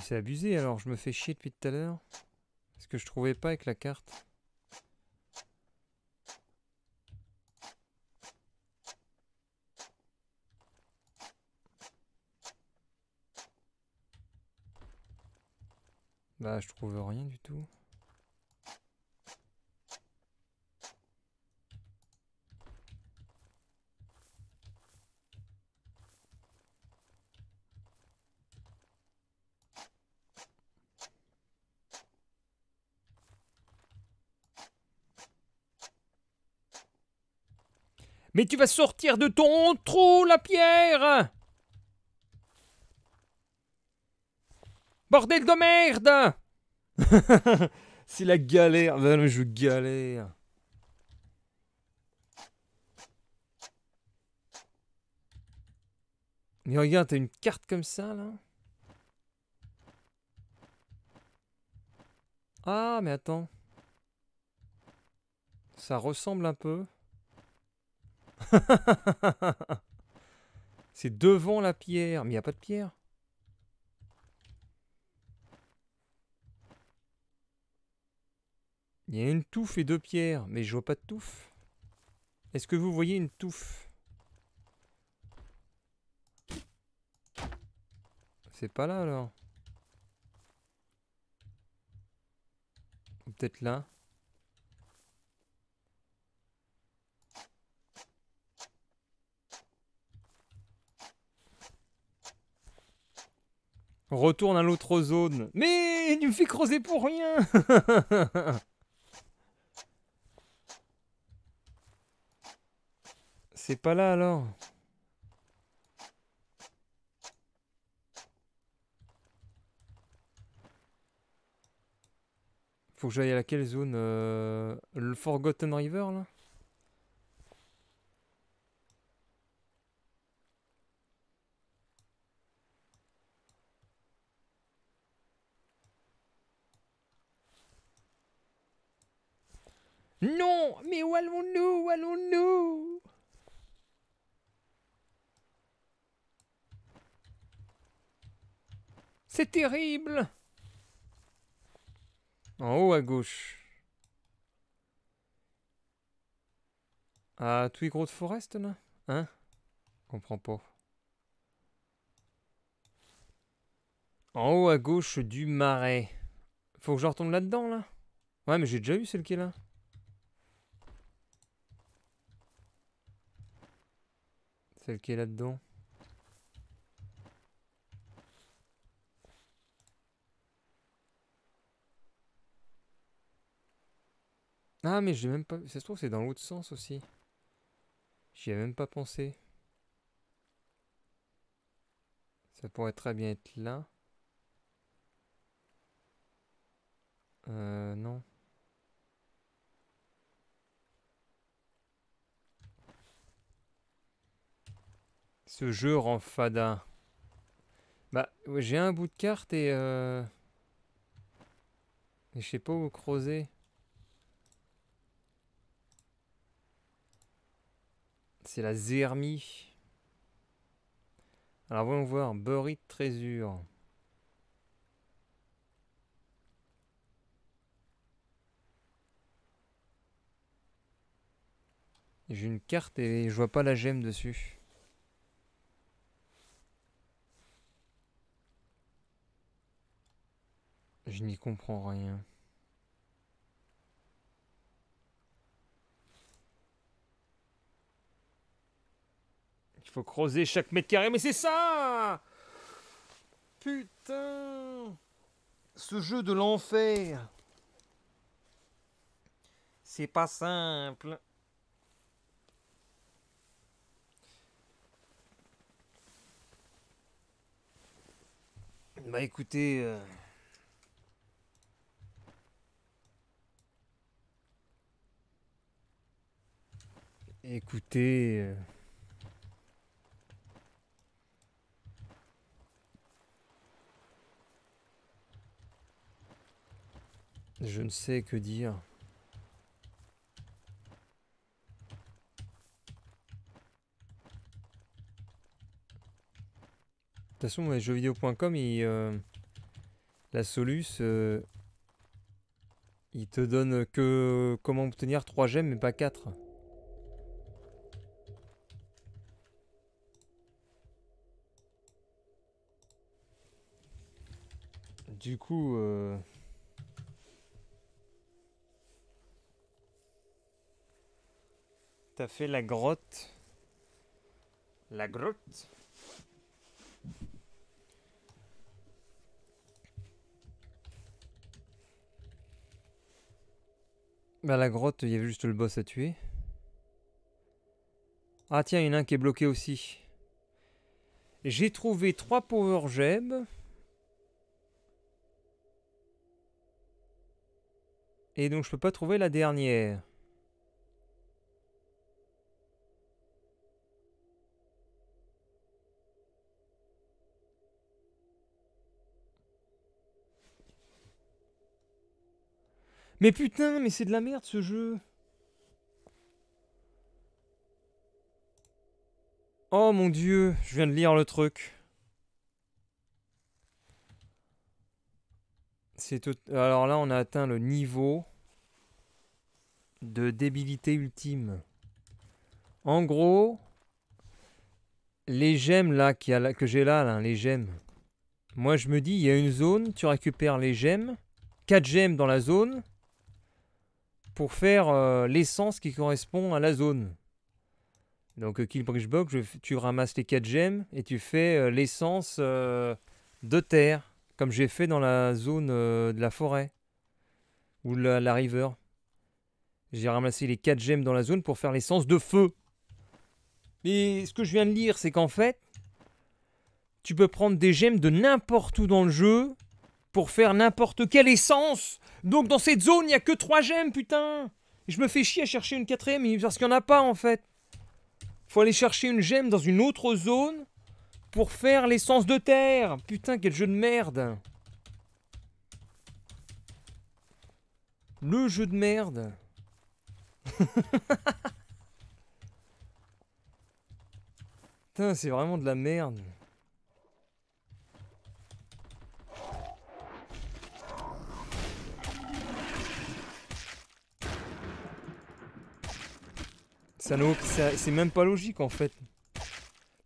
C'est abusé alors, je me fais chier depuis tout à l'heure. Parce que je trouvais pas avec la carte? Bah, je trouve rien du tout. Mais tu vas sortir de ton trou, la pierre Bordel de merde C'est la galère. Ben je galère. Mais regarde, t'as une carte comme ça, là Ah, mais attends. Ça ressemble un peu. C'est devant la pierre. Mais il n'y a pas de pierre? Il y a une touffe et deux pierres, mais je vois pas de touffe. Est-ce que vous voyez une touffe? C'est pas là alors Peut-être là Retourne à l'autre zone. Mais il me fait creuser pour rien. C'est pas là alors. Faut que j'aille à laquelle zone euh, Le Forgotten River là? Non Mais où allons-nous Où allons-nous? C'est terrible En haut à gauche. Ah, Twig de Forest, là? Hein? Comprends pas. En haut à gauche du marais. Faut que je retourne là-dedans, là? Ouais, mais j'ai déjà eu celle qui est là. Celle qui est là-dedans. Ah mais j'ai même pas... Ça se trouve c'est dans l'autre sens aussi. J'y ai même pas pensé. Ça pourrait très bien être là. Euh non. Ce jeu rend fada. Bah, j'ai un bout de carte et... Euh... Je sais pas où creuser. C'est la Zermie. Alors voyons voir. Buried Trésure. J'ai une carte et je vois pas la gemme dessus. Je n'y comprends rien. Il faut creuser chaque mètre carré, mais c'est ça Putain Ce jeu de l'enfer C'est pas simple. Bah écoutez... Euh, Écoutez... Euh, je ne sais que dire. De toute façon, jeuxvideo.com, il, euh, La Solus, euh, il te donne que comment obtenir 3 gemmes mais pas 4. Du coup... Euh, T'as fait la grotte. La grotte Bah la grotte, il y avait juste le boss à tuer. Ah tiens, il y en a un qui est bloqué aussi. J'ai trouvé trois power gems. Et donc je peux pas trouver la dernière. Mais putain, mais c'est de la merde ce jeu. Oh mon dieu, je viens de lire le truc. C'est Alors là, on a atteint le niveau de débilité ultime. En gros, les gemmes là, que j'ai là, les gemmes. Moi, je me dis, il y a une zone, tu récupères les gemmes, 4 gemmes dans la zone, pour faire euh, l'essence qui correspond à la zone. Donc euh, Kill Box, tu ramasses les 4 gemmes et tu fais euh, l'essence de terre, comme j'ai fait dans la zone de la forêt ou la, la river. J'ai ramassé les 4 gemmes dans la zone pour faire l'essence de feu. Mais ce que je viens de lire, c'est qu'en fait, tu peux prendre des gemmes de n'importe où dans le jeu pour faire n'importe quelle essence. Donc dans cette zone, il n'y a que 3 gemmes, putain Je me fais chier à chercher une quatrième parce qu'il n'y en a pas en fait. Faut aller chercher une gemme dans une autre zone pour faire l'essence de terre. Putain, quel jeu de merde. Le jeu de merde. Putain, c'est vraiment de la merde. Ça c'est même pas logique en fait.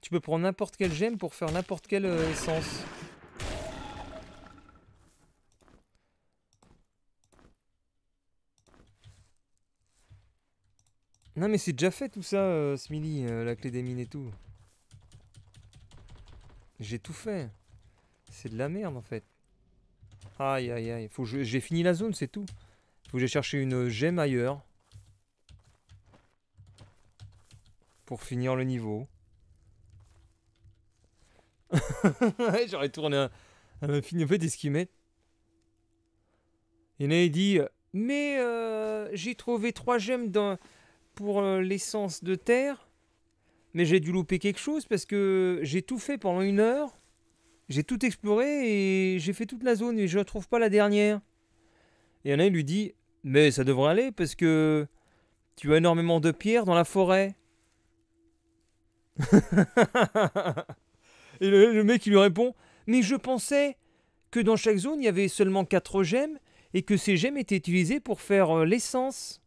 Tu peux prendre n'importe quelle gemme pour faire n'importe quelle euh, essence. Non mais c'est déjà fait tout ça, euh, Smiley, euh, la clé des mines et tout. J'ai tout fait. C'est de la merde en fait. Aïe aïe aïe. Faut j'ai fini la zone, c'est tout. Faut que j'ai cherché une gemme ailleurs. pour finir le niveau. J'aurais tourné un, un film. En fait, ce qu'il met Il dit Mais euh, j'ai trouvé trois gemmes dans, pour euh, l'essence de terre. Mais j'ai dû louper quelque chose parce que j'ai tout fait pendant une heure. J'ai tout exploré et j'ai fait toute la zone et je ne trouve pas la dernière. Et il lui dit Mais ça devrait aller parce que tu as énormément de pierres dans la forêt. Et le, mec lui répond Mais je pensais que dans chaque zone il y avait seulement 4 gemmes et que ces gemmes étaient utilisées pour faire euh, l'essence.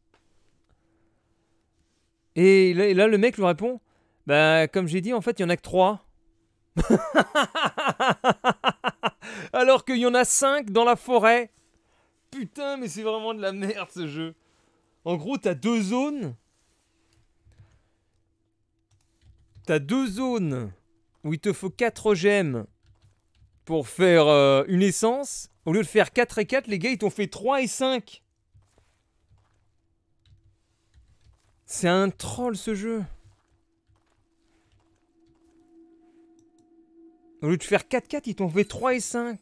Et là, le mec lui répond Bah, comme j'ai dit, en fait, il y en a que 3. Alors qu'il y en a 5 dans la forêt. Putain, mais c'est vraiment de la merde ce jeu. En gros, t'as deux zones T'as deux zones où il te faut 4 gemmes pour faire euh, une essence. Au lieu de faire 4 et 4, les gars, ils t'ont fait 3 et 5. C'est un troll ce jeu. Au lieu de faire 4-4, ils t'ont fait 3 et 5.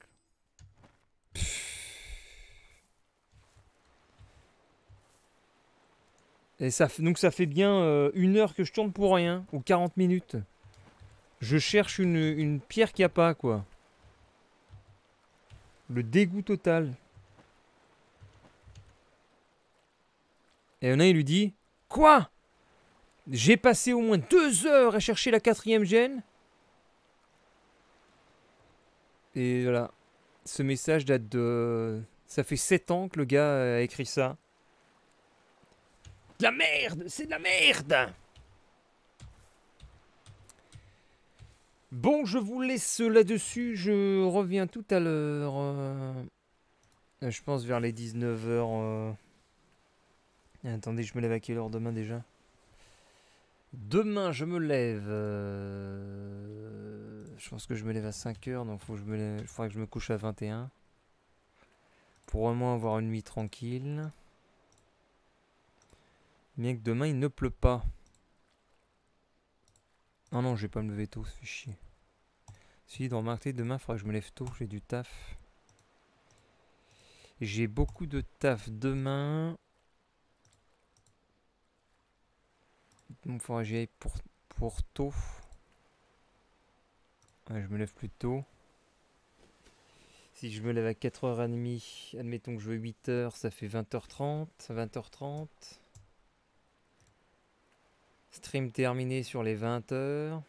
Et ça, donc ça fait bien euh, une heure que je tourne pour rien, ou 40 minutes. Je cherche une, une pierre qu'il n'y a pas, quoi. Le dégoût total. Et un, il lui dit Quoi? J'ai passé au moins deux heures à chercher la quatrième gêne. Et voilà. Ce message date de... Ça fait 7 ans que le gars a écrit ça. De la merde C'est de la merde Bon, je vous laisse là-dessus. Je reviens tout à l'heure. Euh, je pense vers les 19h. Euh. Attendez, je me lève à quelle heure demain déjà? Demain, je me lève. Euh, je pense que je me lève à 5h, donc je il faudra que je me couche à 21. Pour au moins avoir une nuit tranquille. Bien que demain, il ne pleut pas. Non, non, je vais pas me lever tôt, ça fait chier. Si, dans remarquer, demain, il faudra que je me lève tôt, j'ai du taf. J'ai beaucoup de taf demain. Il faudra que j'y pour, pour tôt. je me lève plus tôt. Si je me lève à 4h30, admettons que je veux 8h, ça fait 20h30, 20h30. Stream terminé sur les 20h.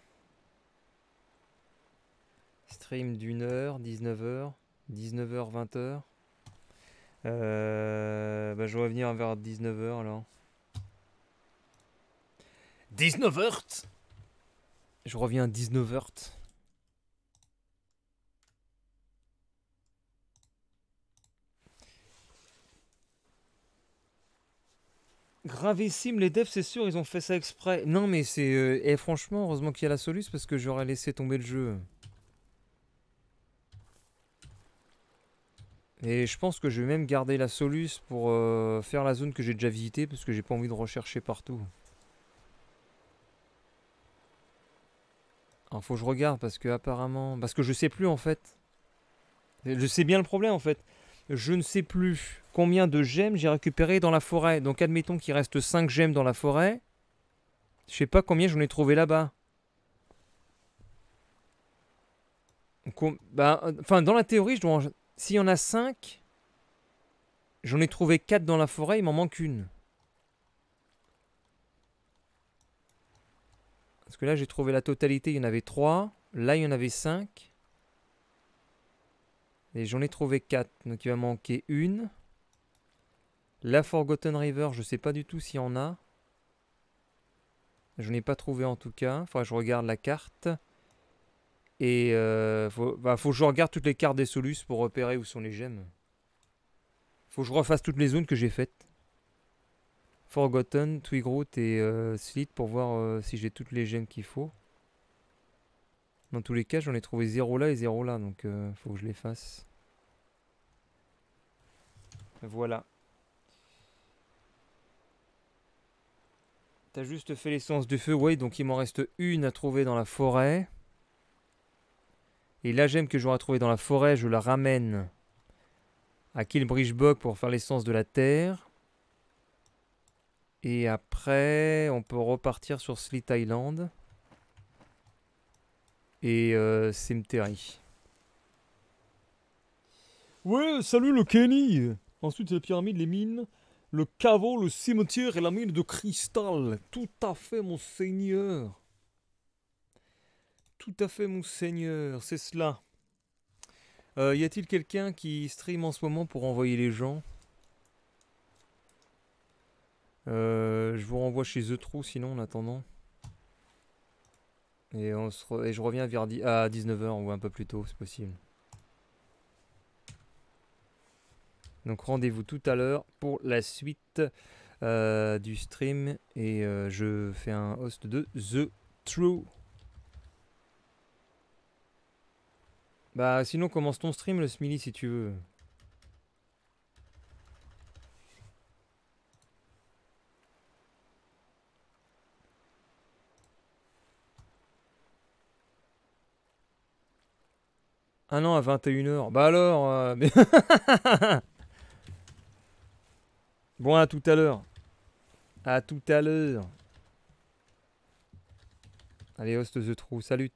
Stream d'une heure, 19h, 19h, 20h. bah, je vais revenir vers 19h alors. 19h Je reviens à 19h. Gravissime, les devs, c'est sûr, ils ont fait ça exprès. Non, mais c'est. Euh, et franchement, heureusement qu'il y a la soluce parce que j'aurais laissé tomber le jeu. Et je pense que je vais même garder la soluce pour euh, faire la zone que j'ai déjà visitée parce que j'ai pas envie de rechercher partout. Alors faut que je regarde parce que apparemment. Parce que je sais plus en fait. Je sais bien le problème en fait. Je ne sais plus combien de gemmes j'ai récupéré dans la forêt. Donc admettons qu'il reste 5 gemmes dans la forêt. Je sais pas combien j'en ai trouvé là-bas. Bah, enfin, dans la théorie, je dois s'il y en a 5, j'en ai trouvé 4 dans la forêt, il m'en manque une. Parce que là, j'ai trouvé la totalité, il y en avait 3. Là, il y en avait 5. Et j'en ai trouvé 4, donc il va manquer une. La Forgotten River, je sais pas du tout s'il y en a. Je n'ai pas trouvé en tout cas. Enfin, je regarde la carte. Et euh, faut, bah, que je regarde toutes les cartes des Solus pour repérer où sont les gemmes. Faut que je refasse toutes les zones que j'ai faites. Forgotten, Twigroot et euh, Slit pour voir euh, si j'ai toutes les gemmes qu'il faut. Dans tous les cas, j'en ai trouvé 0 là et 0 là, donc euh, faut que je les fasse. Voilà. T'as juste fait l'essence de feu, ouais, donc il m'en reste une à trouver dans la forêt. Et la gemme que j'aurai trouvée dans la forêt, je la ramène à Killbridgebog pour faire l'essence de la terre. Et après, on peut repartir sur Slit Island. Et euh, Cemetery. Ouais, salut le Kenny Ensuite, la pyramide, les mines, le caveau, le cimetière et la mine de cristal. Tout à fait, mon seigneur. Tout à fait, monseigneur, c'est cela. Euh, y a-t-il quelqu'un qui stream en ce moment pour envoyer les gens? Euh, Je vous renvoie chez The True sinon en attendant. Et, on et je reviens vers à 19h ou un peu plus tôt, c'est possible. Donc rendez-vous tout à l'heure pour la suite euh, du stream. Et je fais un host de The True. Bah sinon commence ton stream le Smiley si tu veux. Ah non, à 21h. Bah alors... Euh, bon, à tout à l'heure. À tout à l'heure. Allez, host The Trou, salut.